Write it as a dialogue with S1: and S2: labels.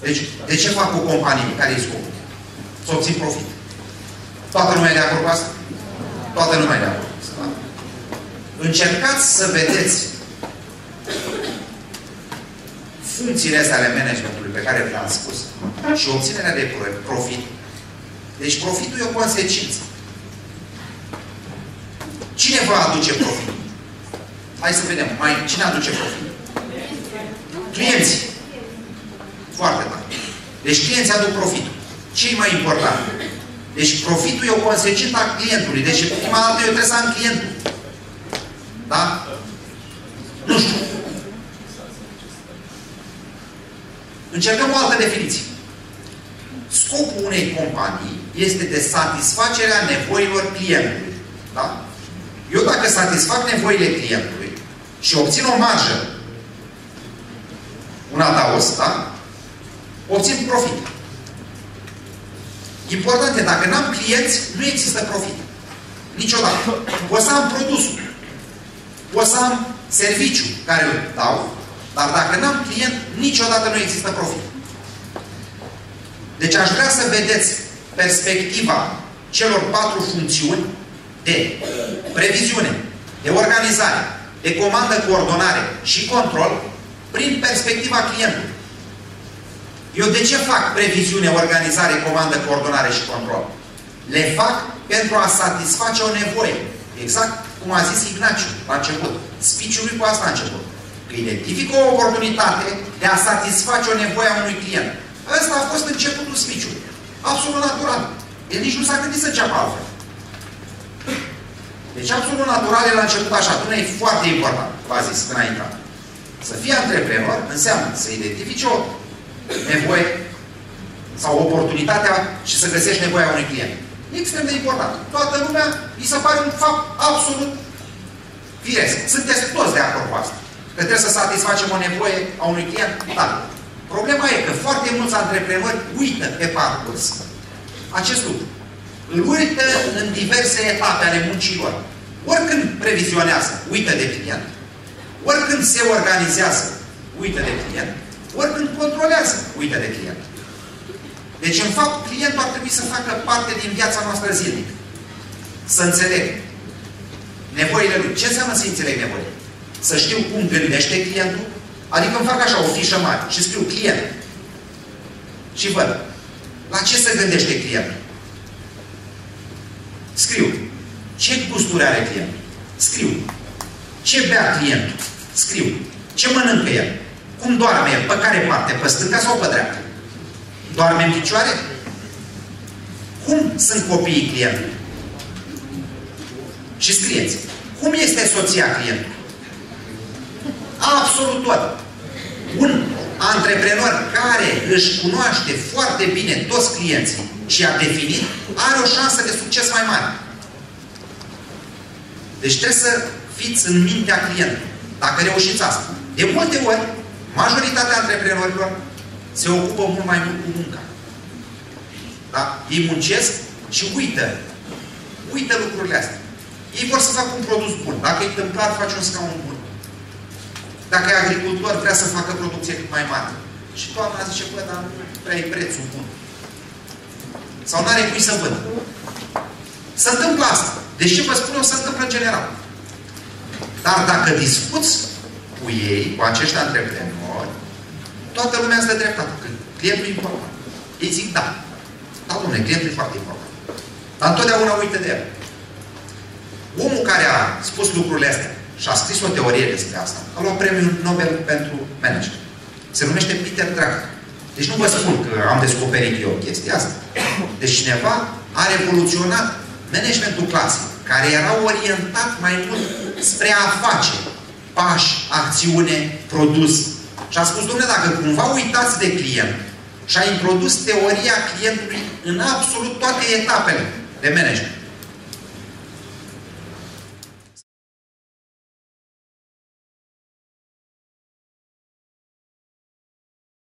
S1: Deci, de ce fac o companie? Care e scopul? Să obțin profit. Toată lumea e de acord cu asta? Toată lumea e de acord cu asta. Da? Încercați să vedeți funcțiile astea ale managementului pe care le-am spus și obținerea de profit. Deci profitul e o consecință. Cine va aduce profit? Hai să vedem. Mai, cine aduce profit? Clienții. Foarte tare. Deci clienții aduc profitul. ce mai important? Deci profitul e o consecință a clientului. Deci prima dată eu trebuie să am clientul. Da? Nu știu. Încercăm o altă definiție. Scopul unei companii este de satisfacerea nevoilor clientului. Da? Eu dacă satisfac nevoile clientului și obțin o marjă, un adaos, da? Obțin profit. Important e, dacă n-am clienți, nu există profit. Niciodată. O să am produsul. O să am serviciu care îl dau, dar dacă n-am client, niciodată nu există profit. Deci aș vrea să vedeți perspectiva celor patru funcțiuni de previziune, de organizare, de comandă, coordonare și control prin perspectiva clientului. Eu de ce fac previziune, organizare, comandă, coordonare și control? Le fac pentru a satisface o nevoie. Exact cum a zis Ignaciu la început. Spiciul lui cu asta a început. Că identifică o oportunitate de a satisface o nevoie a unui client. Ăsta a fost începutul spiciului. Absolut natural. El nici nu s-a gândit să înceapă altfel. Deci absolut natural el a început așa. Până e foarte important, v-a zis, când a intrat. Să fii antreprenor înseamnă să identifici o nevoie sau oportunitatea și să găsești nevoia unui client. E extrem de important. Toată lumea îi se pare un fapt absolut firesc. Sunteți toți de acord cu asta. Că trebuie să satisfacem o nevoie a unui client? Da. Problema e că foarte mulți antreprenori uită pe parcurs acest lucru. Îl uită în diverse etape ale muncilor. Oricând previzionează, uită de client. Oricând se organizează, uită de client. Oricând controlează, uită de client. Deci, în fapt, clientul ar trebui să facă parte din viața noastră zilnică. Să înțeleg nevoile lui. Ce înseamnă să înțeleg nevoile? Să știu cum gândește clientul. Adică îmi fac așa o fișă mare și scriu client. Și văd. La ce se gândește clientul? Scriu. Ce gusturi are clientul? Scriu. Ce bea clientul? Scriu. Ce mănâncă el? Cum doarme el? Pe care parte? Pe stânga sau pe dreapta? Doarme în picioare? Cum sunt copiii clientului? Și scrieți. Cum este soția clientului? Absolut tot. Un antreprenor care își cunoaște foarte bine toți clienții și a definit, are o șansă de succes mai mare. Deci trebuie să fiți în mintea clientului. Dacă reușiți asta. De multe ori, majoritatea antreprenorilor se ocupă mult mai mult cu munca. Da? Ei muncesc și uită. Uită lucrurile astea. Ei vor să facă un produs bun. Dacă e tâmplar, face un scaun bun. Dacă e agricultor, vrea să facă producție cât mai mare. Și toamna zice, bă, dar nu prea e prețul bun. Sau nu are cui să vândă. Se întâmplă asta. Deși vă spun eu, se întâmplă în general. Dar dacă discuți cu ei, cu acești antreprenori, toată lumea îți dă dreptate. Că clientul e important. Ei zic da. Da, domnule, clientul e foarte important. Dar întotdeauna uită de el. Omul care a spus lucrurile astea și a scris o teorie despre asta, a luat premiul Nobel pentru management. Se numește Peter Drucker. Deci nu vă spun că am descoperit eu chestia asta. Deci cineva a revoluționat managementul clasic, care era orientat mai mult spre a face pași, acțiune, produs. Și a spus, domnule, dacă cumva uitați de client și a introdus teoria clientului în absolut toate etapele de management.